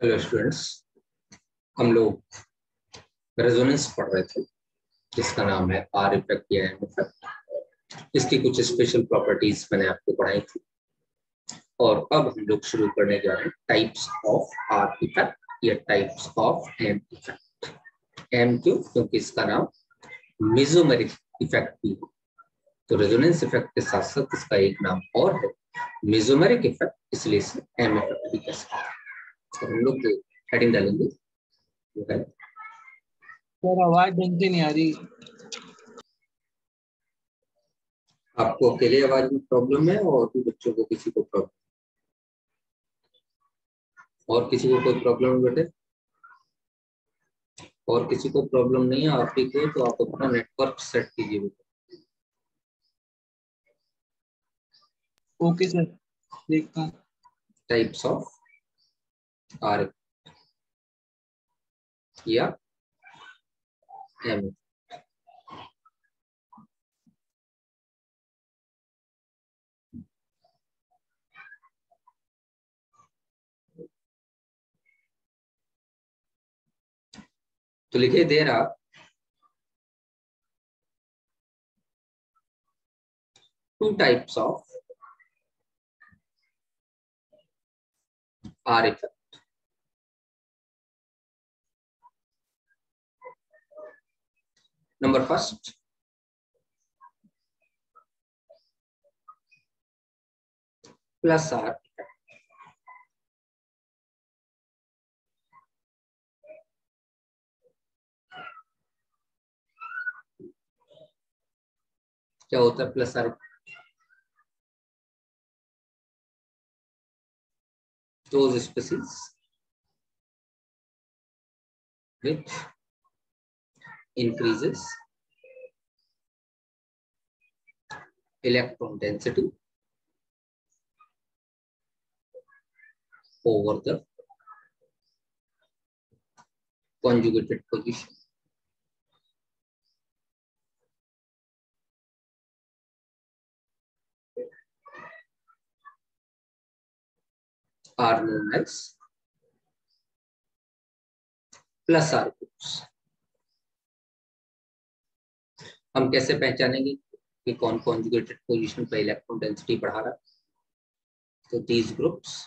Hello students हम लोग resonance पढ़ रहे थे, जिसका नाम है आर इफ़ेक्ट या एम इफ़ेक्ट इसकी कुछ स्पेशल प्रॉपर्टीज़ मैंने आपको पढ़ाई थी। और अब हम लोग शुरू करने जा रहे हैं टाइप्स ऑफ़ आर इफ़ेक्ट या types of M effect M क्यों? क्योंकि इसका नाम मिजोमेरिक इफ़ेक्ट भी है। तो रेजोनेंस इफ़ेक्ट के साथ साथ इसका एक नाम और है। मिजोमेरिक इफ़ेक्ट इसलिए इसे एम इफ़ेक्ट भी कह सकते हैं। लोग हेडिंग डालेंगे सर आवाज़ ढंग से नहीं आ रही। आपको अकेले आवाज़ में प्रॉब्लम है और भी बच्चों को किसी को प्रॉब्लम और किसी को कोई प्रॉब्लम है बेटे? और किसी को प्रॉब्लम नहीं है आप ही को तो आप अपना नेटवर्क सेट कीजिए बेटे। ओके सर देखता टाइप्स ऑफ़ आर या एम तो लिखे दे रहा two types of R Number first, plus R क्या होता है plus R those species which increases electron density over the conjugated position. are known as plus R groups. हम कैसे पहचानेंगे कि कौन कौन जुगेटेड पोजिशन पर इलेक्ट्रॉन डेंसिटी बढ़ा रहा तो these groups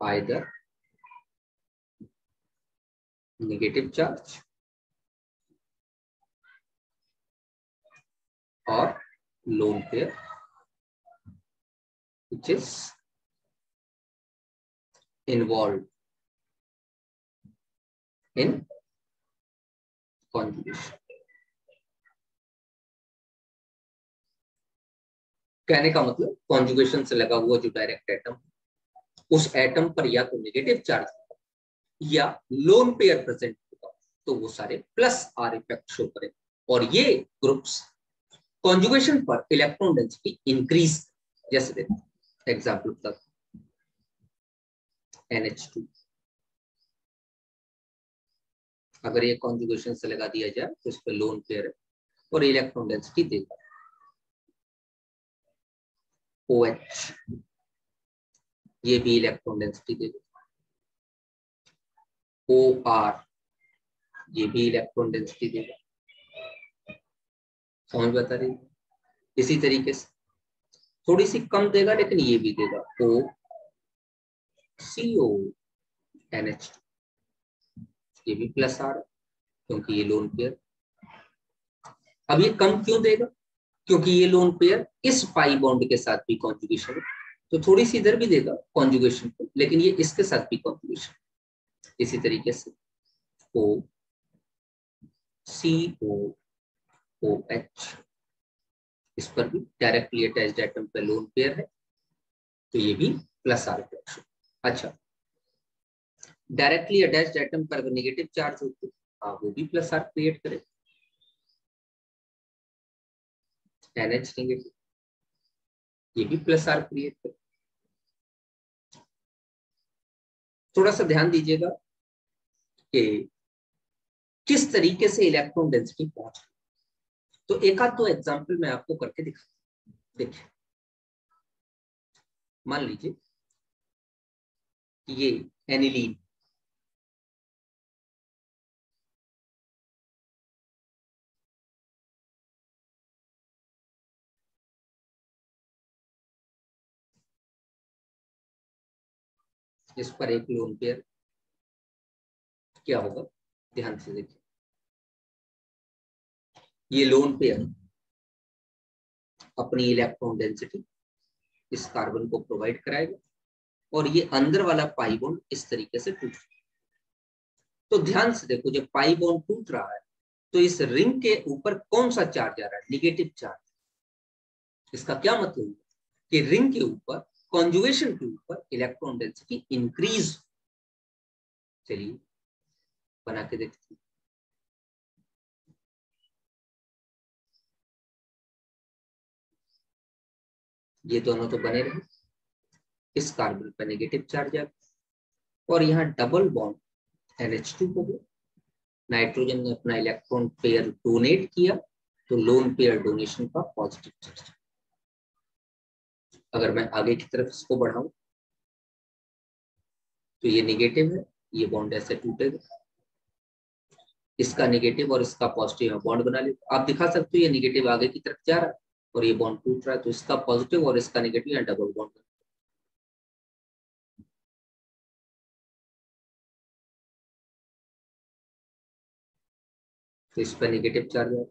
by the negative charge or lone pair, which is involved in conjugation. कहने का मतलब कॉन्जुगेशन से लगा हुआ जो डायरेक्ट एटम उस एटम पर या तो नेगेटिव चार्ज होगा या लोन पेयर प्रेजेंट होगा तो वो सारे प्लस आर इफ़ेक्ट शो करें और ये ग्रुप्स कॉन्जुगेशन पर इलेक्ट्रॉन डेंसिटी इंक्रीज जैसे देखो एग्ज़ाम्पल तक NH2 अगर ये कॉन्जुगेशन से लगा दिया जाए तो इस पर लोन पेयर और इलेक्ट्रॉन डेंसिटी देगा ये भी इलेक्ट्रॉन डेंसिटी देगा OR ये भी इलेक्ट्रॉन डेंसिटी देगा समझ बता रही इसी तरीके से। थोड़ी सी कम देगा, लेकिन ये भी देगा। O C O N H ये भी प्लस आ रहा क्योंकि ये लोन पेयर अब ये कम क्यों देगा? क्योंकि ये लोन पेयर इस पाई बॉन्ड के साथ भी कॉन्जुगेशन है तो थोड़ी सी इधर भी देगा कॉन्जुगेशन को, लेकिन ये इसके साथ भी कॉन्जुगेशन इसी तरीके से ओ सी ओ ओ एच इस पर भी डायरेक्टली अटैच्ड एटम पे लोन पेयर है तो ये भी प्लस आर अच्छा डायरेक्टली अटैच्ड एटम पर अगर नेगेटिव चार्ज हो तो हाँ वो भी प्लस आर क्रिएट करे। NH नेगेटिव ये भी प्लस आर क्रिएट करे। थोड़ा सा ध्यान दीजिएगा कि किस तरीके से इलेक्ट्रॉन डेंसिटी पहुँच तो एक आध तो एग्ज़ाम्पल मैं आपको करके दिखा देखिए। मान लीजिए ये एनिलीन इस पर एक लोन पेयर क्या होगा। ध्यान से देखिए। ये लोन पेयर अपनी इलेक्ट्रॉन डेंसिटी इस कार्बन को प्रोवाइड कराएगा और ये अंदर वाला पाई बॉन्ड इस तरीके से टूट तो ध्यान से देखो, जब पाई टूट रहा है तो इस रिंग के ऊपर कौन सा चार्ज आ रहा है? निगेटिव चार्ज इसका क्या मतलब कि रिंग के ऊपर कॉन्जुएशन के ऊपर इलेक्ट्रॉन डेंसिटी इंक्रीज चलिए बना के देखते हैं। ये दोनों तो बने रहे। इस कार्बन पर नेगेटिव चार्ज आ और यहाँ डबल बॉन्ड NH2 हो गया। नाइट्रोजन ने अपना इलेक्ट्रॉन पेयर डोनेट किया तो लोन पेयर डोनेशन का पॉजिटिव चार्ज अगर मैं आगे की तरफ़ इसको बढ़ाऊं तो ये नेगेटिव है, ये बॉन्ड ऐसे टूटेगा। इसका नेगेटिव और इसका पॉजिटिव बॉन्ड बना ले आप दिखा सकते हो ये नेगेटिव आगे की तरफ़ जा रहा है और ये बॉन्ड टूट रहा है तो इसका पॉजिटिव और इसका नेगेटिव या डबल बॉन्ड तो इस पर नेगेटिव चार्ज है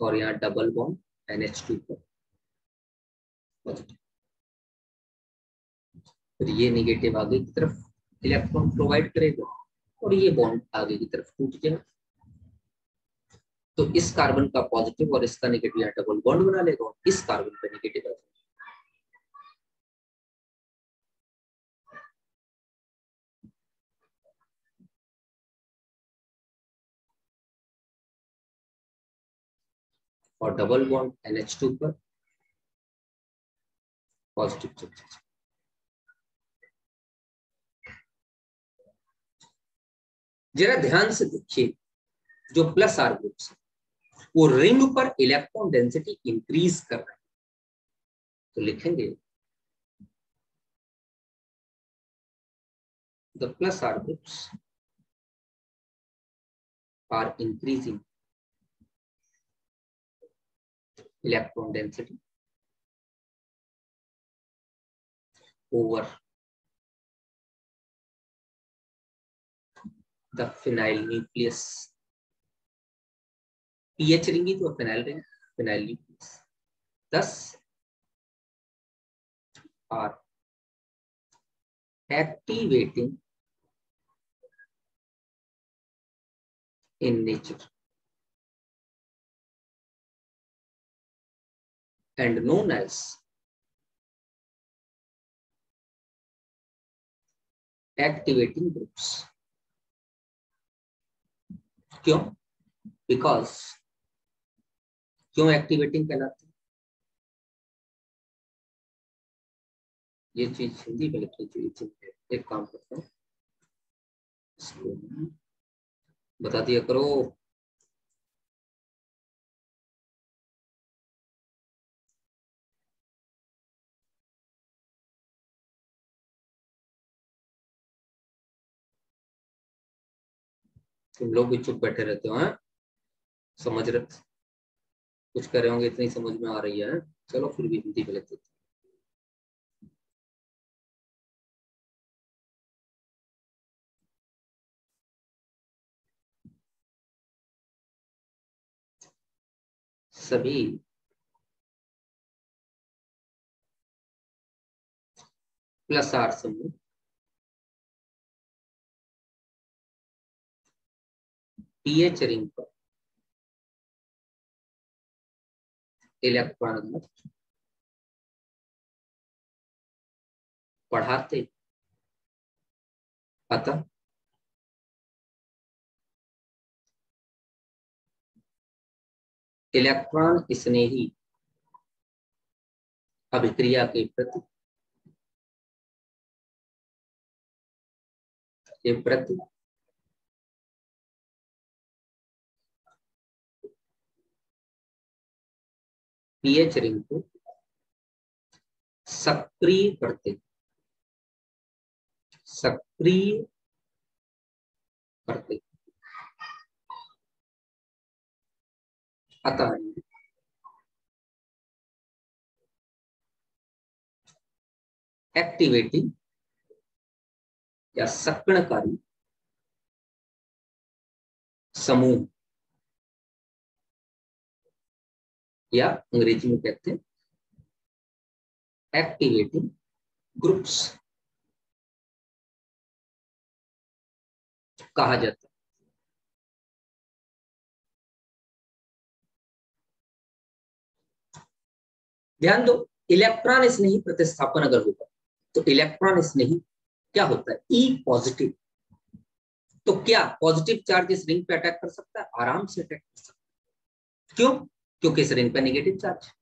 और यहाँ double bond N H two पर। फिर ये नेगेटिव आगे की तरफ़ इलेक्ट्रॉन प्रोवाइड करेगा और ये बॉन्ड आगे की तरफ़ टूट जाएगा तो इस कार्बन का पॉजिटिव और इसका नेगेटिव यहाँ डबल बॉन्ड बना लेगा और इस कार्बन का नेगेटिव आ और डबल बॉन्ड NH2 पर पॉजिटिव चार्ज जरा ध्यान से देखिए, जो प्लस आर ग्रुप्स वो रिंग पर इलेक्ट्रॉन डेंसिटी इंक्रीज कर रहे हैं। तो लिखेंगे the plus R groups are increasing electron density. over the phenyl nucleus. pH ring is a phenyl ring, phenyl nucleus. Thus, are activating in nature. and known as activating groups. क्यों? Because क्यों activating कहलाते ये चीज़ हिंदी में लिखनी चाहिए एक काम करता हूँ। बता दिया करो। तुम लोग भी चुप बैठे रहते हो, हैं? समझ रहे कुछ कर रहे होंगे, इतनी समझ में आ रही है। चलो, फिर भी हिंदी में लिख देते सभी। प्लस आर समूह पीएच रिंग पर इलेक्ट्रॉन बढ़ाते अतः इलेक्ट्रॉन स्नेही अभिक्रिया के प्रति के प्रति पीएच रिंग को सक्रिय करते। सक्रिय करते। अतः एक्टिवेटिंग या सक्रणकारी समूह। या अंग्रेज़ी में कहते हैं एक्टिवेटिंग ग्रुप्स कहा जाता है। ध्यान दो इलेक्ट्रॉन स्नेही प्रतिस्थापन अगर होगा तो इलेक्ट्रॉन स्नेही क्या होता है? ई e पॉजिटिव तो क्या पॉजिटिव चार्ज इस रिंग पे अटैक कर सकता है? आराम से अटैक कर सकता है। क्यों? क्योंकि इस रिंग पे नेगेटिव चार्ज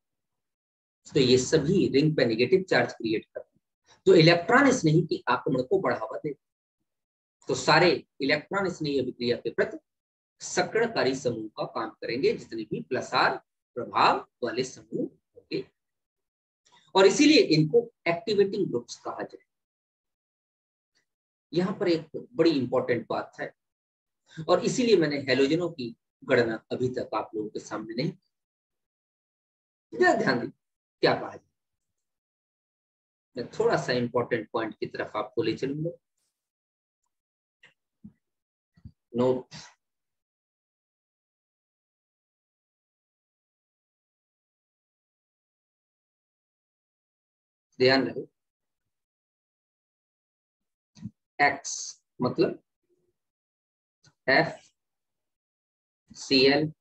तो ये सभी रिंग पे नेगेटिव चार्ज क्रिएट करते हैं। तो इलेक्ट्रॉन स्नेही की आक्रमण को बढ़ावा दे। तो सारे इलेक्ट्रॉन स्नेही अभिक्रिया के प्रति सक्रणकारी समूह का काम करेंगे, जितने भी प्लस आर प्रभाव वाले समूह होंगे। और इसीलिए इनको एक्टिवेटिंग ग्रुप्स कहा जाए। यहाँ पर एक बड़ी इंपॉर्टेंट बात है। और इसीलिए मैंने हेलोजनों की गणना अभी तक आप लोगों के सामने नहीं ध्यान दी क्या कहा मैं थोड़ा सा इंपॉर्टेंट पॉइंट की तरफ़ आपको ले चलूँगा। नोट ध्यान रहे। एक्स मतलब F C L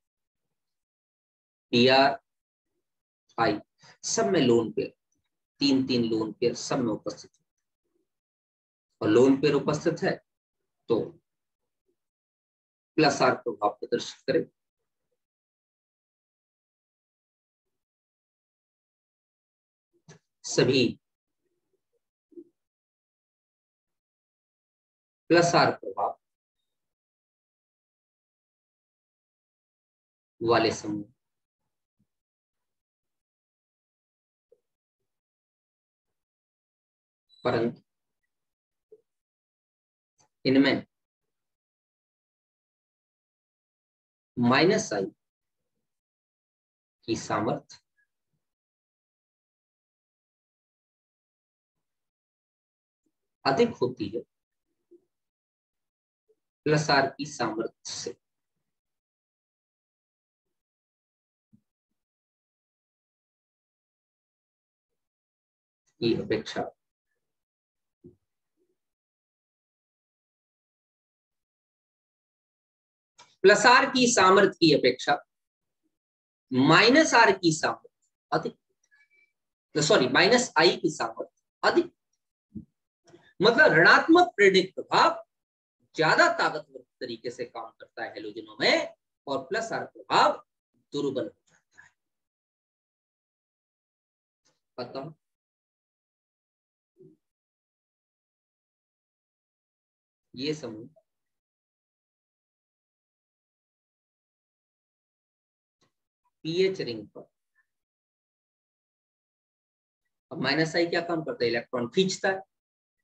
P R I, सब में लोन पेयर तीन तीन लोन पेयर सब में उपस्थित है। और लोन पेयर उपस्थित है तो प्लस आर प्रभाव प्रदर्शित करें। सभी प्लस आर प्रभाव वाले समूह परंतु इनमें माइनस आई की सामर्थ्य अधिक होती है प्लस आर की सामर्थ्य से। अपेक्षा प्लस आर की सामर्थ्य की अपेक्षा, माइनस आर की सामर्थ्य अधिक सॉरी माइनस आई की सामर्थ्य अधिक। मतलब ऋणात्मक प्रेरित प्रभाव ज़्यादा ताकतवर तरीके से काम करता है हेलोजनों में, और प्लस आर प्रभाव दुर्बल हो जाता है। पता ये समूह पीएच रिंग पर। अब माइनस आई क्या काम करता है? इलेक्ट्रॉन खींचता है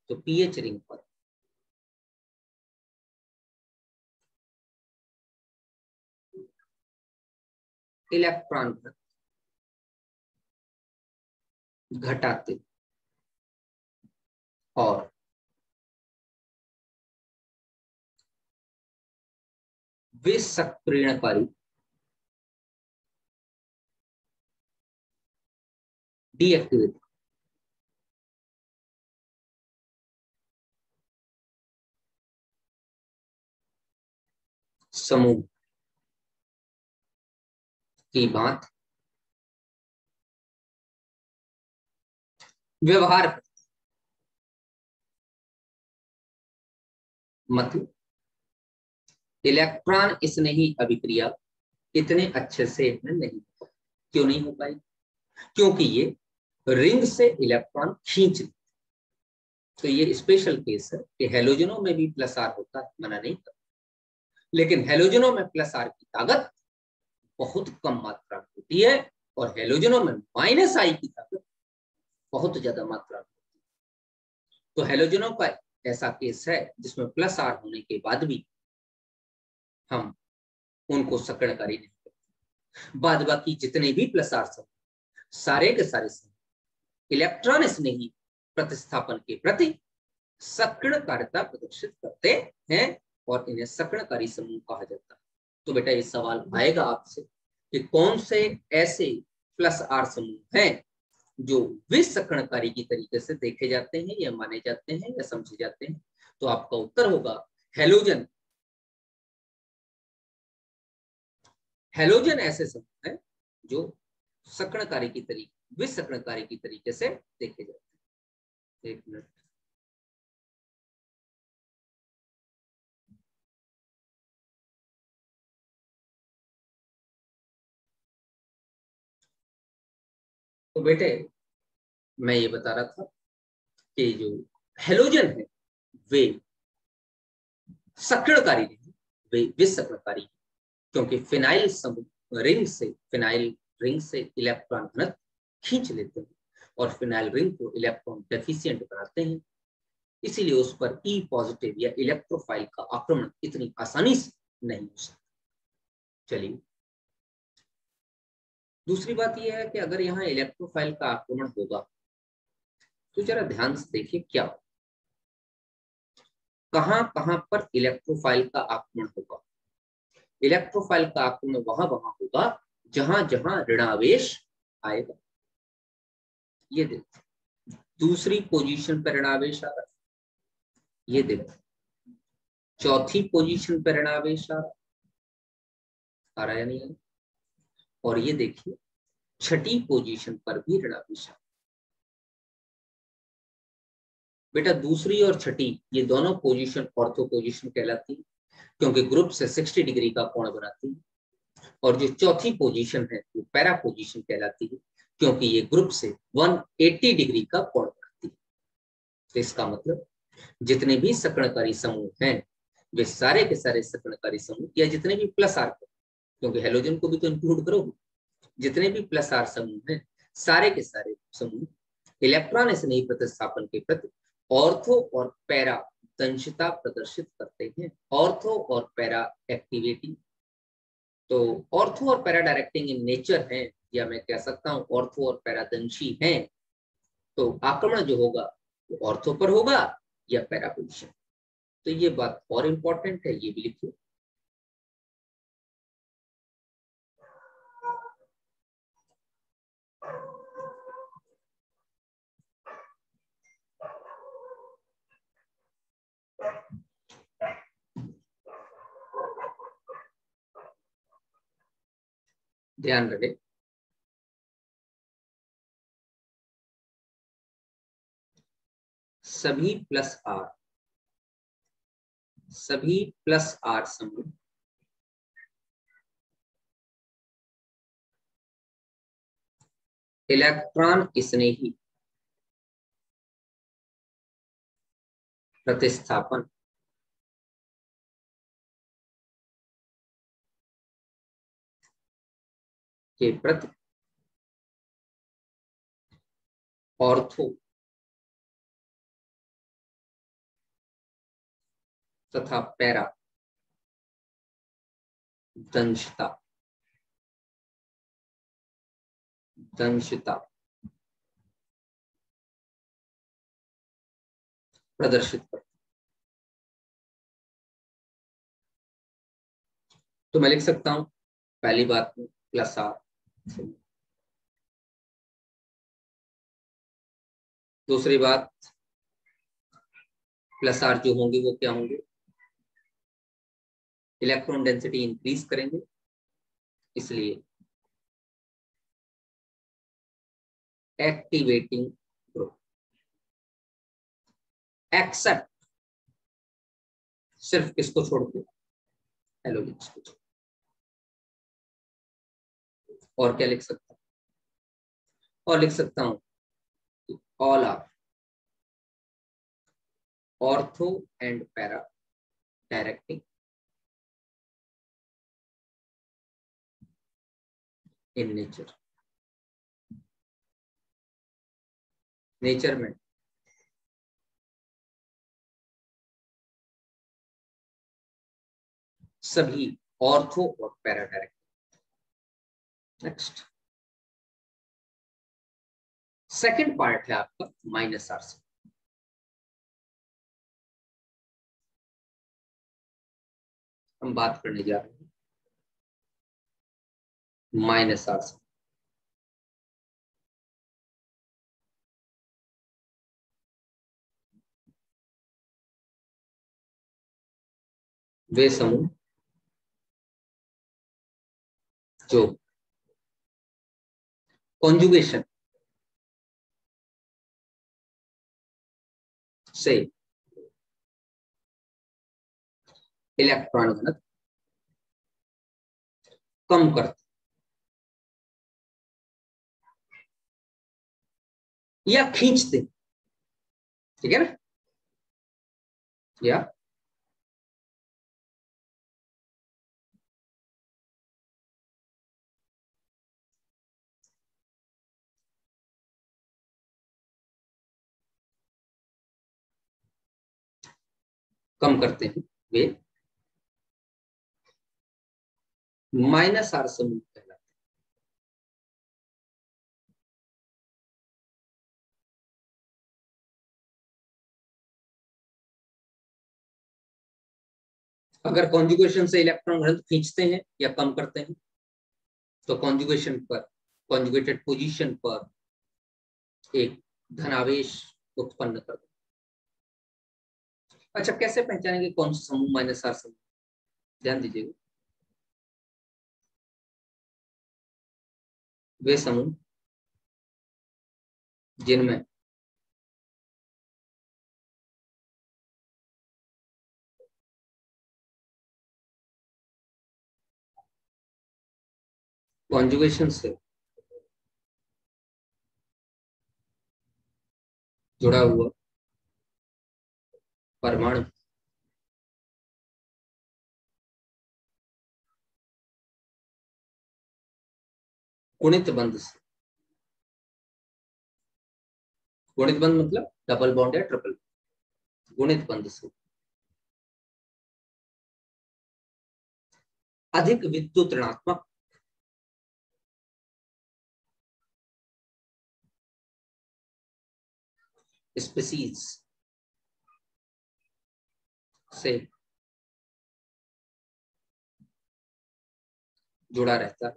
तो पीएच रिंग पर। इलेक्ट्रॉन घटाते और वे डीएक्टिवेट समूह की बात. व्यवहार. मतलब इलेक्ट्रॉन इसने ही अभिक्रिया. इतने अच्छे से नहीं. क्यों नहीं हो पाई? क्योंकि ये रिंग से इलेक्ट्रॉन खींच तो ये स्पेशल केस है कि हेलोजनों में भी प्लस आर होता है मना नहीं करता लेकिन हेलोजनों में प्लस आर की ताकत बहुत कम मात्रा में होती है और हेलोजनों में माइनस आई की ताकत बहुत ज़्यादा मात्रा में होती है। तो हेलोजनों का ऐसा केस है जिसमें प्लस आर होने के बाद भी हम उनको सकड़कारी नहीं करते। बाद बाकी जितने भी प्लस आर सब, सारे के सारे समूह इलेक्ट्रॉन स्नेही प्रतिस्थापन के प्रति सक्रणकारिता प्रदर्शित करते हैं और इन्हें सक्रणकारी समूह कहा जाता है। तो बेटा ये सवाल आएगा आपसे कि कौन से ऐसे प्लस आर समूह हैं जो विसकरणकारी की तरीके से देखे जाते हैं या माने जाते हैं या समझे जाते हैं? तो आपका उत्तर होगा हेलोजन हेलोजन ऐसे समूह है जो सकरणकारी की तरीके विसकरणकारी की तरीके से देखे जाते हैं। एक मिनट। तो बेटे, मैं ये बता रहा था कि जो हेलोजन है, वे सक्रणकारी नहीं, वे विसक्रणकारी क्योंकि फिनाइल रिंग से, फिनाइल रिंग से इलेक्ट्रॉन घनत्व खींच लेते हैं और फिनाइल रिंग को इलेक्ट्रॉन डेफिशिएंट बनाते हैं। इसीलिए उस पर ई e पॉजिटिव या इलेक्ट्रोफाइल का आक्रमण इतनी आसानी से नहीं हो सकता। चलिए। दूसरी बात यह है कि अगर यहाँ इलेक्ट्रोफाइल का आक्रमण होगा तो जरा ध्यान से देखिए क्या कहाँ कहाँ पर इलेक्ट्रोफाइल का आक्रमण होगा? इलेक्ट्रोफाइल का आक्रमण वहाँ वहाँ होगा, जहाँ जहाँ ऋणावेश आएगा। ये देखो। दूसरी पोजीशन पर ऋणावेश आ रहा। ये देखो। चौथी पोजीशन पर ऋणावेश आ रहा। आ रहा है नहीं? और ये देखिए, छठी पोजीशन पर भी ऋणाभिषा बेटा, दूसरी और छठी, ये दोनों पोजीशन ऑर्थो पोजीशन कहलाती है, क्योंकि ग्रुप से 60 डिग्री का कोण बनाती है। और जो चौथी पोजीशन है, वो पैरा पोजीशन कहलाती है। क्योंकि ये ग्रुप से 180 डिग्री का कोण बनाती है। तो इसका मतलब जितने भी सकणकारी समूह हैं, वे सारे के सारे सकणकारी समूह या जितने भी प्लस आर क्योंकि हेलोजन को भी तो इंक्लूड करोगे, जितने भी प्लस आर समूह हैं, सारे के सारे समूह इलेक्ट्रॉन स्नेही प्रतिस्थापन के प्रति ऑर्थो और पैरा दंशता प्रदर्शित करते हैं। ऑर्थो और पैरा एक्टिविटी तो ऑर्थो और पैरा डायरेक्टिंग इन नेचर है या मैं कह सकता हूँ ऑर्थो और पैरादंशी हैं तो आक्रमण जो होगा वो ऑर्थो पर होगा या पैरा पोजिशन तो ये बात और इंपॉर्टेंट है, ये भी लिखिए। ध्यान रहे सभी प्लस आर सभी प्लस आर समूह। इलेक्ट्रॉन स्नेही प्रतिस्थापन। के प्रति। ऑर्थो। तथा पैरा। दंशता। दंशता। प्रदर्शित करता तो मैं लिख सकता हूँ, पहली बात में प्लस आर। दूसरी बात, प्लस आर जो होंगे वो क्या होंगे? इलेक्ट्रॉन डेंसिटी इंक्रीज करेंगे, इसलिए एक्टिवेटिंग ग्रुप एक्सेप्ट सिर्फ़ किसको छोड़ के एलोजिक्स को और क्या लिख सकता हूँ? और लिख सकता हूँ all are ortho and para directing in nature nature में सभी ऑर्थो और पैराडायरेक्ट। नेक्स्ट सेकंड पार्ट है आपका माइनस आर से हम बात करने जा रहे हैं। आर से वे समूह जो कॉन्जुगेशन से इलेक्ट्रॉन घनत्व कम करते या खींचते ठीक है ना? या। कम करते हैं। वे माइनस आर समूह। अगर कॉन्जुगेशन से इलेक्ट्रॉन घनत्व खींचते हैं या कम करते हैं तो कॉन्जुगेशन पर कॉन्जुगेटेड पोजीशन पर एक धनावेश उत्पन्न कर दो अच्छा कैसे पहचानेंगे कौन सा समूह माइनस आर समूह? ध्यान दीजिएगा। वे समूह जिनमें कॉन्जुगेशन से जुड़ा हुआ परमाणु। गुणित बंध से। गुणित बंध मतलब डबल बॉन्ड या ट्रिपल गुणित बंध से। अधिक विद्युत ऋणात्मक स्पीसीज से जुड़ा रहता है।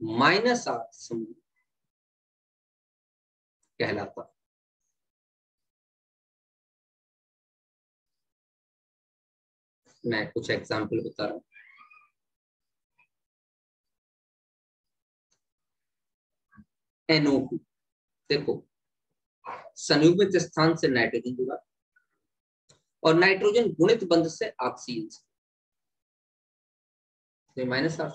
माइनस आर समूह कहलाता मैं कुछ एग्ज़ाम्पल बता रहा हूँ। NO2 देखो, संयुग्मित स्थान से नाइट्रोजन जुड़ा और नाइट्रोजन गुणित बंध से ऑक्सीजन से। माइनस आर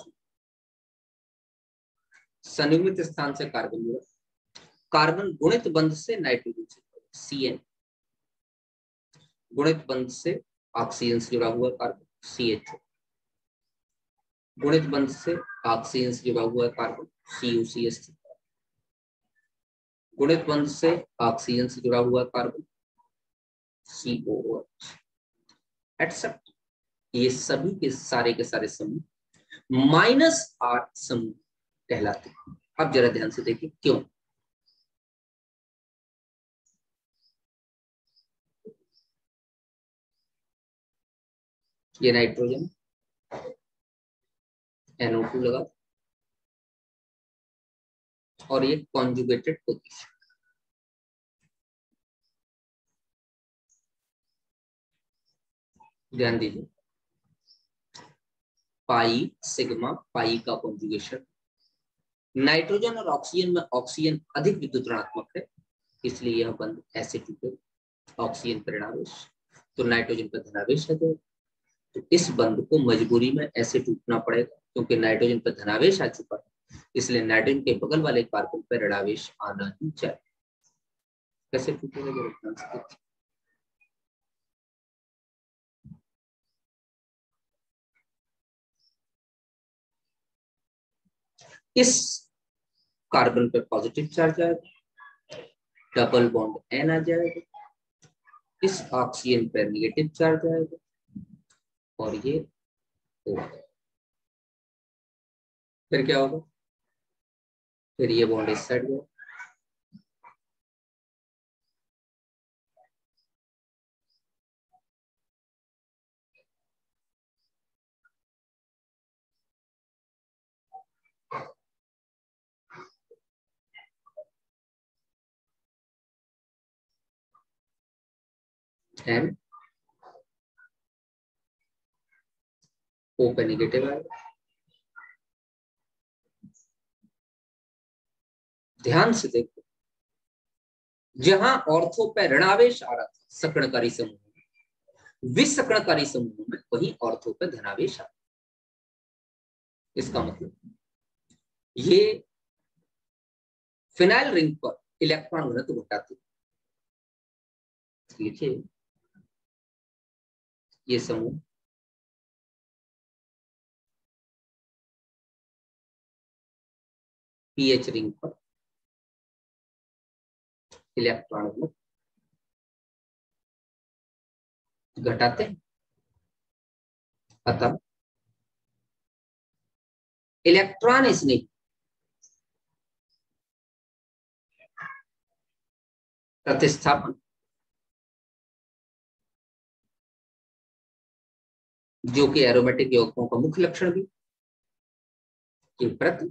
संयुग्मित स्थान से कार्बन जुड़ा कार्बन गुणित बंध से नाइट्रोजन से सी एन गुणित बंध से ऑक्सीजन से जुड़ा हुआ कार्बन सी एच गुणित बंध से ऑक्सीजन से जुड़ा हुआ carbon C U C S गुणित बंध से ऑक्सीजन से जुड़ा हुआ कार्बन सीओएच एक्सेप्ट ये सभी के सारे के सारे समूह माइनस आठ समूह कहलाते हैं। अब जरा ध्यान से देखिए क्यों। ये नाइट्रोजन एनओ टू लगा और ये कॉन्जुगेटेड पोजीशन ध्यान दीजिए। पाई सिग्मा पाई का कॉन्जुगेशन नाइट्रोजन और ऑक्सीजन में ऑक्सीजन अधिक विद्युत ऋणात्मक है इसलिए यह बंद ऐसे टूटे ऑक्सीजन पर ऋणावेश तो नाइट्रोजन पर धनावेश है तो, तो इस बंद को मजबूरी में ऐसे टूटना पड़ेगा क्योंकि नाइट्रोजन पर धनावेश आ चुका है। इसलिए नाइट्रोजन के बगल वाले कार्बन पर ऋणावेश आना ही चाहिए। कैसे इस कार्बन पे पॉजिटिव चार्ज आएगा, डबल बॉन्ड एन आ जाएगा, इस ऑक्सीजन पर निगेटिव चार्ज आएगा, और ये फिर क्या होगा? फिर ये बॉन्ड इस साइड जाएगा एम ओ पे निगेटिव आएगा ध्यान से देखो। जहाँ ऑर्थो पे ऋणावेश आ रहा था सकणकारी समूह में विसकणकारी समूह में वही ऑर्थो पे धनावेश आ इसका मतलब ये फिनाइल रिंग पर इलेक्ट्रॉन घनत्व घटाते लिखिए ये समूह पीएच रिंग पर इलेक्ट्रॉन को घटाते अतः इलेक्ट्रॉन इसने प्रतिस्थापन। जो कि एरोमेटिक यौगिकों का मुख्य लक्षण भी प्रति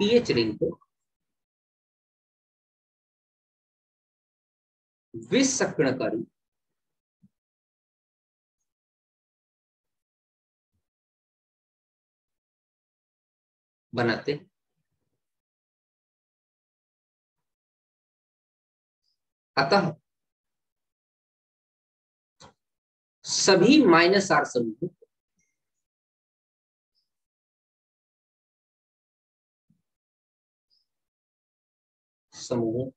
पीएच रिंग को विसकणकारी बनाते अतः सभी माइनस आर समूह समूह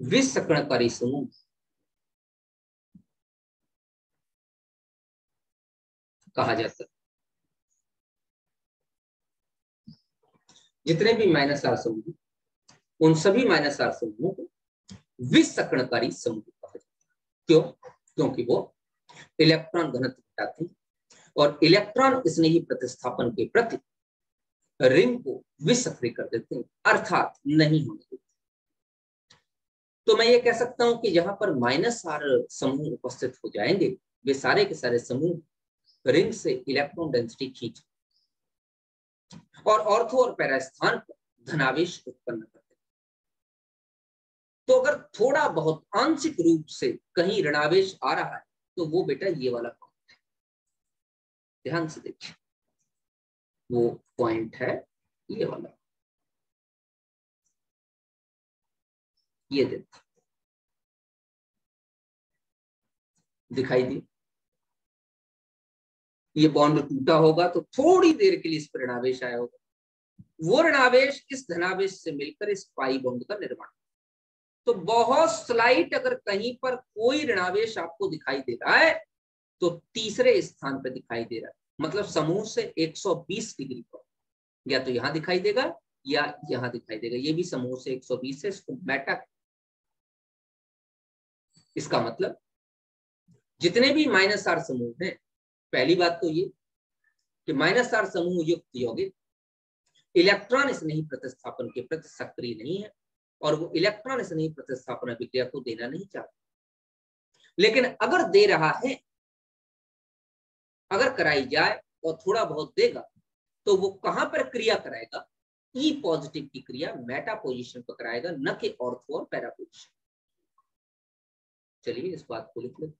विसकणकारी समूह। कहा जाता है। जितने भी माइनस आर समूह, उन सभी माइनस आर समूहों को विसकणकारी समूह क्यों? क्योंकि वो इलेक्ट्रॉन घनत्व घटाते और इलेक्ट्रॉन स्नेही प्रतिस्थापन के प्रति रिंग को विसक्रिय कर देते हैं, अर्थात नहीं होने देते तो मैं ये कह सकता हूँ कि जहाँ पर माइनस आर समूह उपस्थित हो जाएँगे, वे सारे के सारे समूह रिंग से इलेक्ट्रॉन डेंसिटी खींच और ऑर्थो और पैरा स्थान पर धनावेश उत्पन्न करते तो अगर थोड़ा बहुत आंशिक रूप से कहीं ऋणावेश आ रहा है तो वो बेटा ये वाला पॉइंट है। ध्यान से देखिए। वो पॉइंट है ये वाला। ये देखो। दिखाई दी। ये बॉन्ड टूटा होगा तो थोड़ी देर के लिए इस पर ऋणावेश आया होगा। वो ऋणावेश इस धनावेश से मिलकर इस पाई बॉन्ड का निर्माण। तो बहुत स्लाइट अगर कहीं पर कोई ऋणावेश आपको दिखाई दे रहा है तो तीसरे स्थान पर दिखाई दे रहा है। मतलब समूह से 120 डिग्री पर। या तो यहाँ दिखाई देगा या यहाँ दिखाई देगा। ये भी समूह से 120 है, इसको मेटा इसका मतलब जितने भी माइनस आर समूह हैं, पहली बात तो ये कि माइनस आर समूह युक्त यौगिक इलेक्ट्रॉन स्नेही प्रतिस्थापन के प्रति सक्रिय नहीं है। और वो इलेक्ट्रॉन स्नेही प्रतिस्थापन अभिक्रिया को देना नहीं चाहता। लेकिन अगर दे रहा है, अगर कराई जाए और थोड़ा बहुत देगा तो वो कहाँ पर क्रिया कराएगा? ई e पॉजिटिव की क्रिया मेटा पोजिशन पर कराएगा, न कि ऑर्थो और पैरा पोजिशन चलिए, इस बात को लिख लेते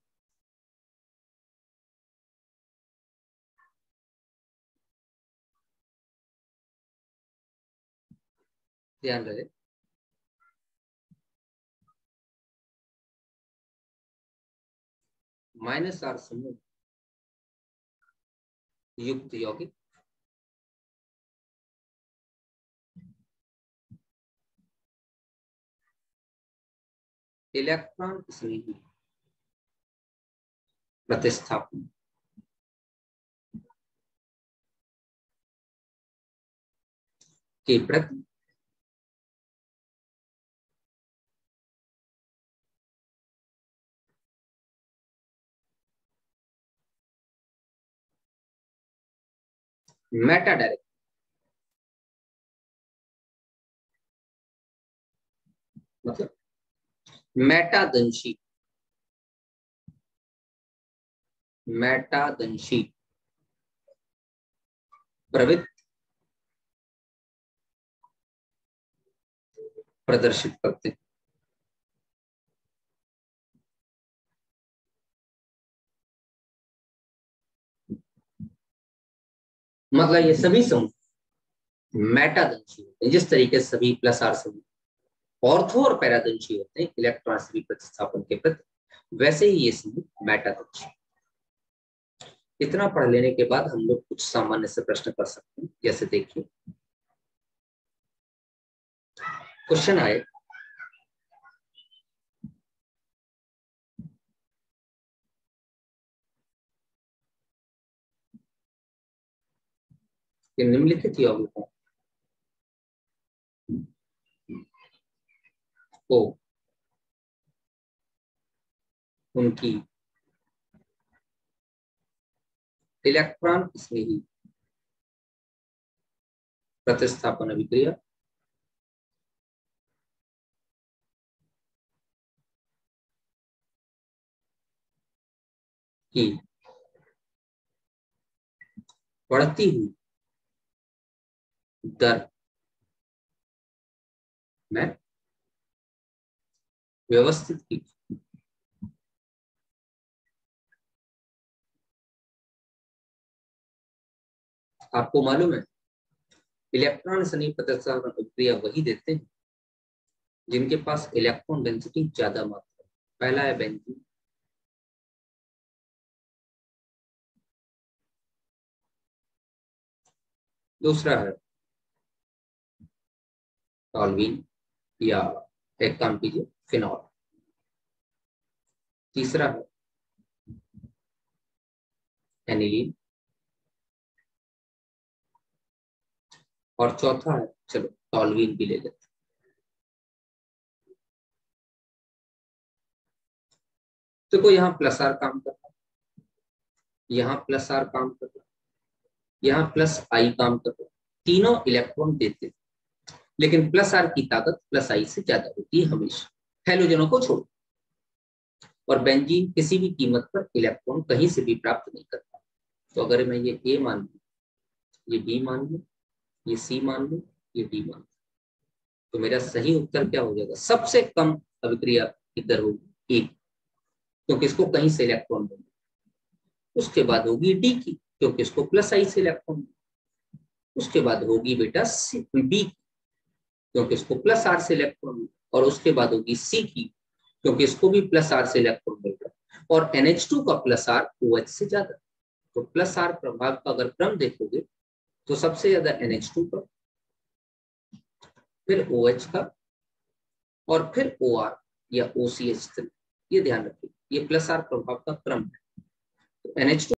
ध्यान रहे। माइनस आर समूह युक्त यौगिक। इलेक्ट्रॉन स्नेही प्रतिस्थापन। के प्रति मेटा डायरेक्ट मतलब मेटादंशी मेटादंशी प्रवृत्त. प्रदर्शित करते। हैं मतलब ये सभी समूह मेटादंशी होते हैं, जिस तरीके से सभी प्लस आर समूह ऑर्थो और पैरादंशी होते हैं इलेक्ट्रॉन सभी प्रतिस्थापन के प्रति, वैसे ही ये समूह मेटादंशी इतना पढ़ लेने के बाद हम लोग कुछ सामान्य से प्रश्न कर सकते हैं। जैसे देखिए क्वेश्चन आए निम्नलिखित यौगिकों को उनकी इलेक्ट्रॉन स्नेही प्रतिस्थापन अभिक्रिया की बढ़ती हुई दर। में व्यवस्थित की। आपको मालूम है, इलेक्ट्रॉन सनी प्रतिस्थापन प्रक्रिया वही देते हैं, जिनके पास इलेक्ट्रॉन डेंसिटी ज़्यादा मात्रा पहला है बेंजीन। दूसरा है टॉलविन या एक काम कीजिए, फिनॉल। तीसरा है, एनिलीन। और चौथा है, चलो टॉलवीन भी ले लेते देखो, यहाँ प्लस आर काम कर रहा है। यहाँ प्लस आर काम कर रहा है। यहाँ प्लस आई काम कर रहा है। तीनों इलेक्ट्रॉन देते लेकिन प्लस आर की ताकत प्लस आई से ज़्यादा होती है हमेशा। हेलोजनों को छोड़। और बेंजीन किसी भी कीमत पर इलेक्ट्रॉन कहीं से भी प्राप्त नहीं करता। तो अगर मैं ये ए मान लू, ये बी मान लू, ये सी मान लू, ये डी मान लू तो मेरा सही उत्तर क्या हो जाएगा? सबसे कम अभिक्रिया की दर होगी एक क्योंकि इसको कहीं से इलेक्ट्रॉन मिलेगा उसके बाद होगी डी की, क्योंकि इसको प्लस आई से इलेक्ट्रॉन उसके बाद होगी बेटा बी क्योंकि इसको प्लस आर से इलेक्ट्रॉन और उसके बाद होगी सी की, क्योंकि इसको भी प्लस आर से इलेक्ट्रॉन मिल रहा और NH2 का प्लस आर ओ OH से ज़्यादा। तो प्लस आर प्रभाव का अगर क्रम देखोगे तो सबसे ज़्यादा NH2 का फिर ओ OH का, और फिर ओ OR या OCH3 ये ध्यान रखिए, ये प्लस आर प्रभाव का क्रम है। तो NH2